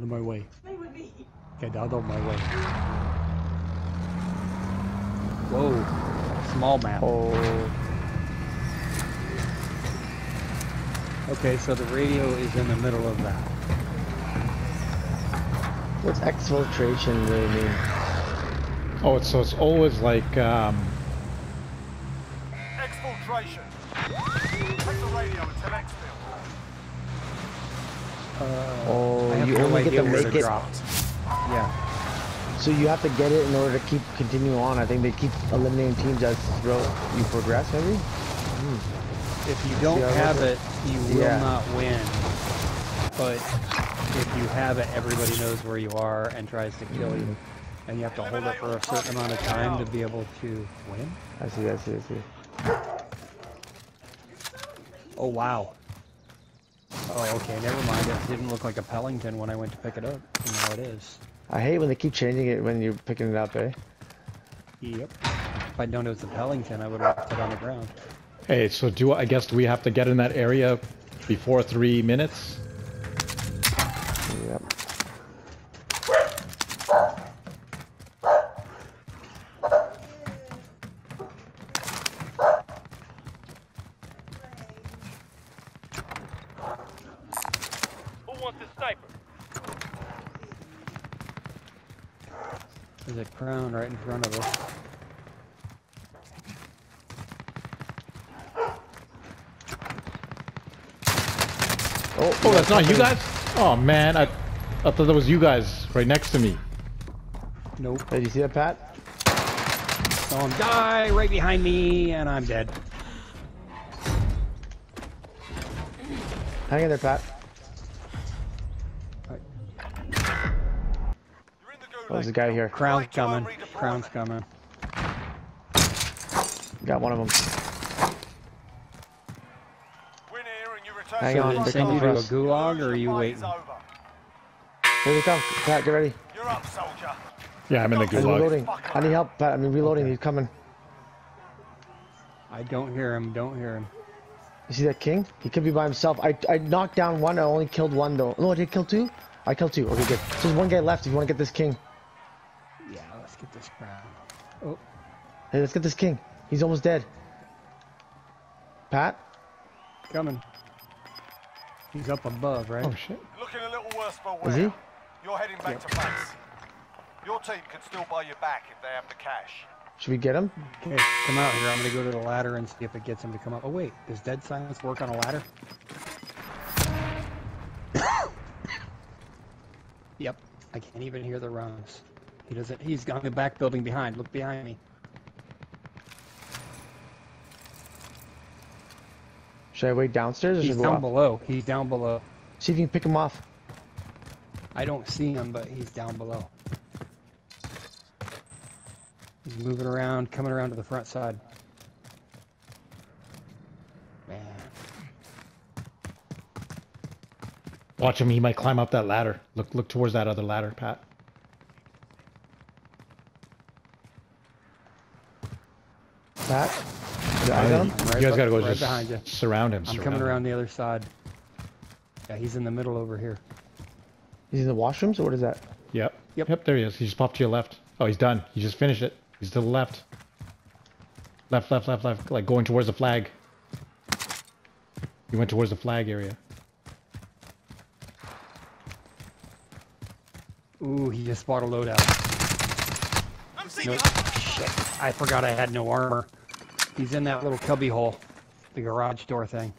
Out of my way. Stay with me. Get out of my way. Whoa. Small map. Oh, Okay, so the radio is in the middle of that. what's exfiltration really mean? Oh, it's, so it's always like, um, Exfiltration. Take the radio until exfil. Uh, oh, you only get to make it. drop. Yeah. So you have to get it in order to keep continue on. I think they keep eliminating teams as you progress, maybe. Hmm. If you don't have it, you will Yeah. not win. But if you have it, everybody knows where you are and tries to kill you. Hmm. And you have to hold it for a certain amount of time to be able to win. I see, I see, I see. Oh, wow. Oh, okay, never mind. It didn't look like a Pelington when I went to pick it up. And now it is. I hate when they keep changing it when you're picking it up, eh? Yep. If I'd known it was a Pelington, I would have left it on the ground. hey, so do I guess do we have to get in that area before three minutes? Yep. Who wants the sniper? There's a crown right in front of us. Oh, Oh, that's not you guys? Oh man, I, I thought that was you guys right next to me. Nope. Hey, did you see that, Pat? Saw him die right behind me, and I'm dead. Hang in there, Pat. You're in the gulag. Oh, there's a guy here. Crown's Right, coming. Redeploy Crown's coming. Got one of them. Win here and you return Hang to on, the they're I send you coming to for a us. gulag, or are you waiting? is over. Here they come. Pat, get ready. You're up, soldier. Yeah, I'm in the I'm gulag. reloading. I need help, Pat. I'm reloading. He's coming. I don't hear him. Don't hear him. You see that king? He could be by himself. I, I knocked down one. I only killed one, though. No, I did kill two? I killed two. Okay, good. So there's one guy left if you want to get this king. Yeah, let's get this crown. Oh, Hey, let's get this king. He's almost dead. Pat? coming. He's up above, right? Oh shit. Looking a little worse for wear. Is he? wear. You're heading back to base. Your team can still buy you back if they have the cash. Should we get him? Okay, come out here. I'm gonna go to the ladder and see if it gets him to come up. Oh wait, does dead silence work on a ladder? yep, I can't even hear the runs. He doesn't. He's on the back building behind. Look behind me. Should I wait downstairs or He's should I go down up? below. He's down below. See if you can pick him off. I don't see him, but he's down below. He's moving around, coming around to the front side. Man, Watch him. He might climb up that ladder. Look, look towards that other ladder, Pat. Pat? Did I got him? Right you guys gotta go right just behind you. surround him. I'm surround coming him. around the other side. Yeah, he's in the middle over here. He's in the washrooms or what is that? Yep. Yep. Yep. There he is. He just popped to your left. Oh, he's done. He just finished it. He's to the left. Left, left, left, left. Like going towards the flag. He went towards the flag area. Ooh, he just bought a loadout. I'm seeing Nope. Shit. I forgot I had no armor. He's in that little cubby hole. The garage door thing.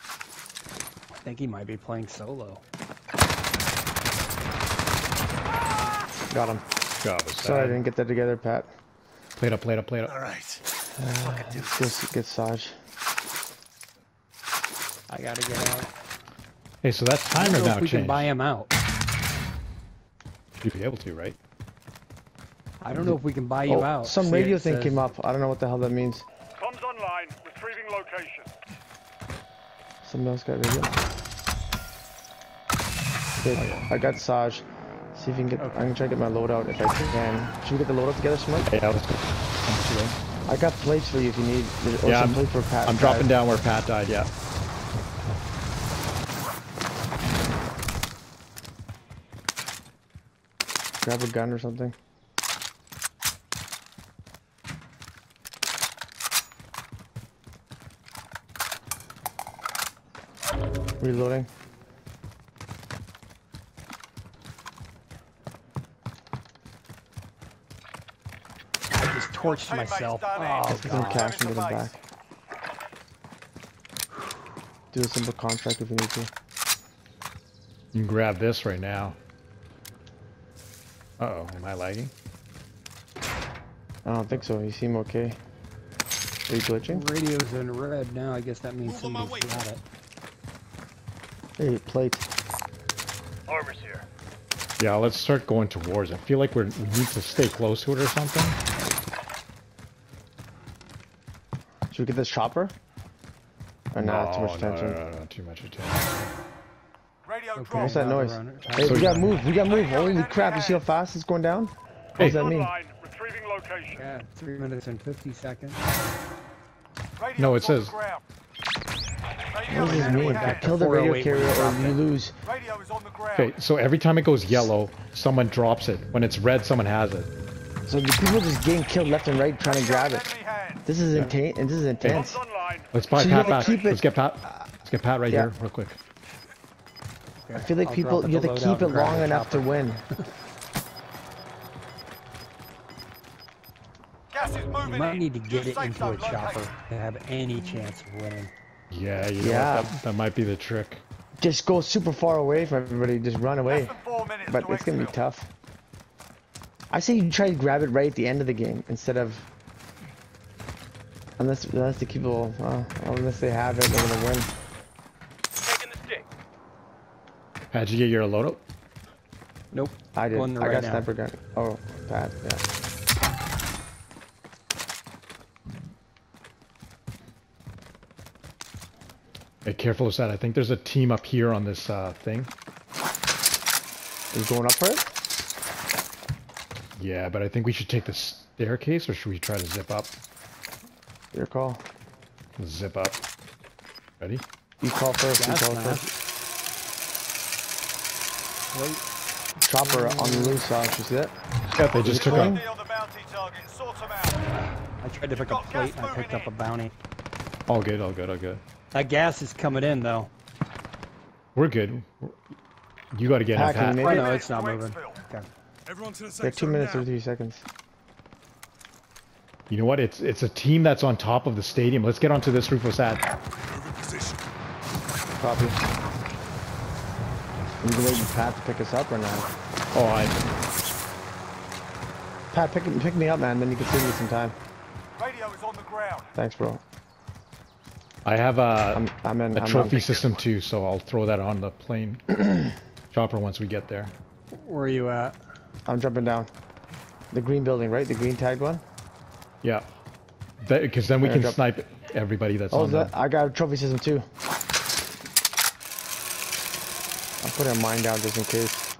I think he might be playing solo. Got him. God, Sorry I didn't get that together, Pat. Plate up, plate up, plate up. All right. Uh, let's go get Saj. I gotta get out. Hey, so that timer now if we can buy him out. You'd be able to, right? I don't know if we can buy you oh, out. Some radio thing says... came up. I don't know what the hell that means. Comes online, retrieving location. Somebody else got radio. Okay. I got Saj. See if you can get. Okay. I'm gonna try to get my loadout if I can. Should we get the loadout together, Smart? Yeah, let's go. I got plates for you if you need. Yeah, I'm, plates for Pat. I'm dropping down where Pat died. Yeah. Grab a gun or something. Reloading. I just torched Teammates myself. Oh, Get some God. cash and get to it base. back. Do a simple contract if you need to. You can grab this right now. Uh oh, am I lagging? I don't think so. You seem okay. Are you glitching? Radio's in red now. I guess that means somebody's got it. Hey, plate. Armor's here. Yeah, let's start going to wars. I feel like we're, we need to stay close to it or something. Should we get this chopper? Or nah, too much No, no. No, no, no, too much attention. Radio Okay. What's that noise? Hey, we gotta move. We gotta move. Holy crap! You see how fast it's going down? What Hey. does that mean? Online. Retrieving location. Yeah, three minutes and 50 seconds. Radio's No, it says- ground. What does this in mean? Kill the radio carrier or you lose. Radio is on the ground. Okay, so every time it goes yellow, someone drops it. When it's red, someone has it. So the people just getting killed left and right trying to grab it. This is intense. And this is intense. Bombs online. Let's buy So Pat back. keep it- Let's get Pat. Let's get Pat right Yeah. here, real quick. I feel like I'll people you have to keep it long the enough to win. Gas is moving You might in. need to get New it into a chopper to have any chance of winning. Yeah, you know Yeah. what? That, that might be the trick. Just go super far away from everybody. Just run away. than four minutes But to it's gonna be tough. I say you try to grab it right at the end of the game instead of. Unless unless the people, well, unless they have it, they're gonna win. Taking the stick. Pat, did you get your loadout? Nope. I did. Going I right got now. sniper gun. Oh, bad. Yeah. Hey, careful of that. I think there's a team up here on this uh, thing. Is going up for it? Yeah, but I think we should take the staircase, or should we try to zip up? Your call. Zip up. Ready? You call first. You call mask. first. Wait. Chopper on the loose. Saw. You see that? Yeah, they just took clean? up. Bounty on the bounty target. Sort them out. I tried to pick up a plate and I picked up a bounty. All good, all good, all good. That gas is coming in though. We're good. You got to get in, Pat, can Oh no, it's not moving. exfil. Okay. Everyone to the two minutes now. or three seconds. You know what? It's it's a team that's on top of the stadium. Let's get onto this roof of sad. Move in. Copy. You can wait for Pat to pick us up or not? Oh, I. Pat, pick, pick me up, man. Then you can save me some time. Radio is on the ground. Thanks, bro. I have a, I'm, I'm in. a I'm trophy on. system too, so I'll throw that on the plane chopper once we get there. Where are you at? I'm jumping down. The green building, right? The green tagged one. Yeah, because then we Yeah, can drop- snipe everybody that's Oh, on is the. that? I got a trophy system too. I'm putting a mine down just in case.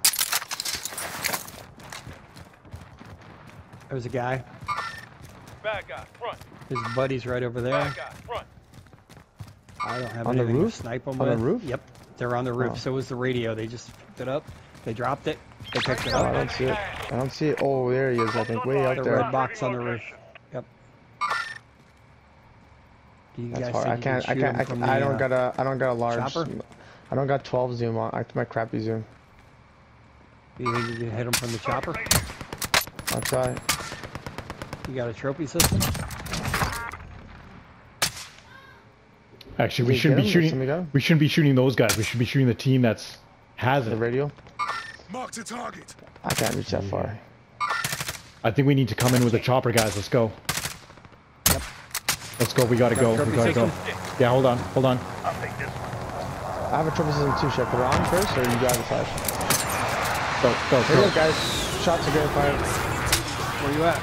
There's a guy. Bad guy. Front. His buddy's right over there. Bad guy. Front. I don't have On the anything roof? to snipe them On the roof? Yep. They're on the roof. Oh. So was the radio. They just picked it up. They dropped it. They picked it Oh, I don't see it. I don't see it. Oh, there he is. I think way out The there. red box on the roof. Yep. Do you That's guys hard. I can't. can I can't. I, can, I don't uh, got a. I don't got a large. chopper? I don't got 12 zoom on. I my crappy zoom. You think you can hit him from the chopper? I'll try. You got a trophy system? Actually, we shouldn't be shooting. somebody got him? We shouldn't be shooting those guys. We should be shooting the team that's has The it. radio. Mark the target. I can't reach that far. I think we need to come in with the chopper, guys. Let's go. Yep. Let's go. We gotta go. We gotta go. Yeah, hold on. Hold on. I have a trophy system too. Should I put it on first, or you got the flash? Go, go, Here go, go. guys. Shots are getting fired. Where you at?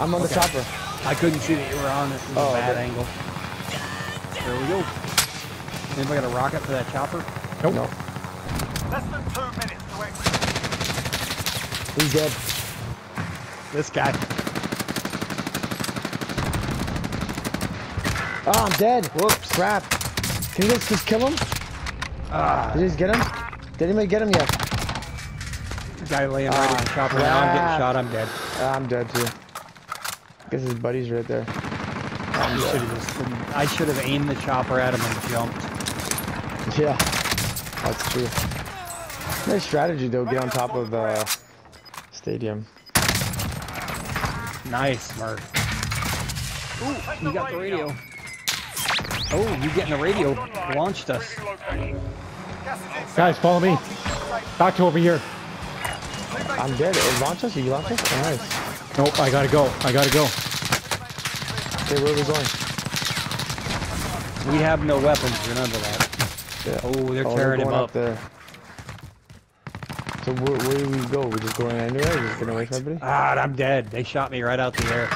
I'm on the chopper. I couldn't see that you were on it. It was Oh, a bad okay. angle. There we go. Anybody got a rocket for that chopper? Nope. No, Less than two minutes to exfil. he's dead. This guy. Oh, I'm dead. Whoops. Crap. Can you just kill him? Ah, Did you just get him? Did anybody get him yet? Guy laying right in the Ah, chopper now. I'm getting shot. I'm dead. I'm dead too. Guess his buddy's right there. You should have just. didn't- I should have aimed the chopper at him and jumped. Yeah, that's true. Nice strategy though. Get on top of the stadium. Nice, Mark. Ooh, you got the radio. Oh, you getting the radio launched us. Gas is in. Guys, follow me. Doctor over here. I'm dead. It launched us? You launched us? Oh, nice. Nope, I gotta go. I gotta go. Okay, where are we going? We have no weapons. Remember that. Yeah. Oh, they're Oh, tearing him going up. there. So where, where do we go? We're just going anywhere? We're just getting away from everybody? Ah, I'm dead. They shot me right out the air.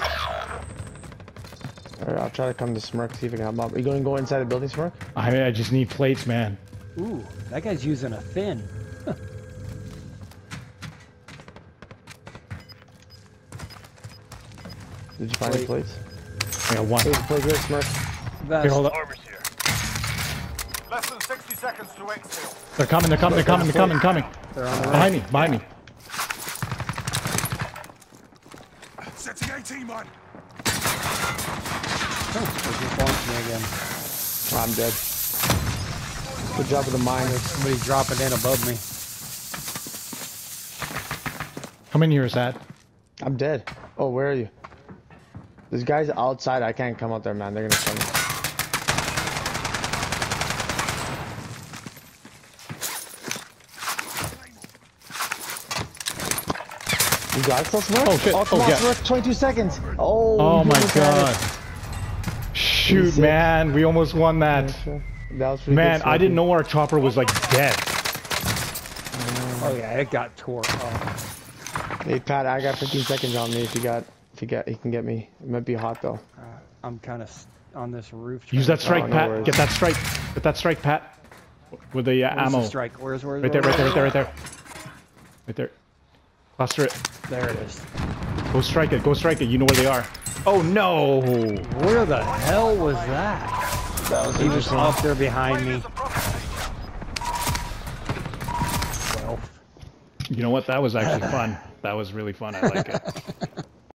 Alright, I'll try to come to Smirk, see if I can help him up. Are you going to go inside the building, Smirk? I, mean, I just need plates, man. Ooh, that guy's using a FiNN. Did you find the Wait. plates? I got one. Hey, the plate here, Smirk. Here, hold up. Less than 60 seconds to exfil. They're coming, they're coming, they're coming, they're coming, coming. They're on the right. Behind me, behind me. Setting 18 mine. Oh, just launched me again. I'm dead. Good job with the mine. Somebody dropping in above me. Come in here, Sad. I'm dead. Oh, where are you? There's guys outside. I can't come out there, man. They're gonna kill me. You got it, still, Oh, shit. Oh, come Oh, on, yeah. Smirk. 22 seconds. Oh, Oh my god. Shoot, man. We almost won that. That was pretty Man, good, I didn't know our chopper was like dead. Oh yeah, it got tore off. Hey, Pat, I got 15 seconds on me. If you got, if you got, he can get me. It might be hot though. I'm kind of on this roof. Use that strike, Oh, Pat. worries. Get that strike. Get that strike, Pat. With the uh, Where's ammo. the strike? Where's where's Right there, right there, right there, right there. Right there. Cluster it. There it is. Go strike it. Go strike it. You know where they are. Oh no! Where the hell was that? That was He was up there behind me. Well, You know what? That was actually fun. That was really fun. I like it.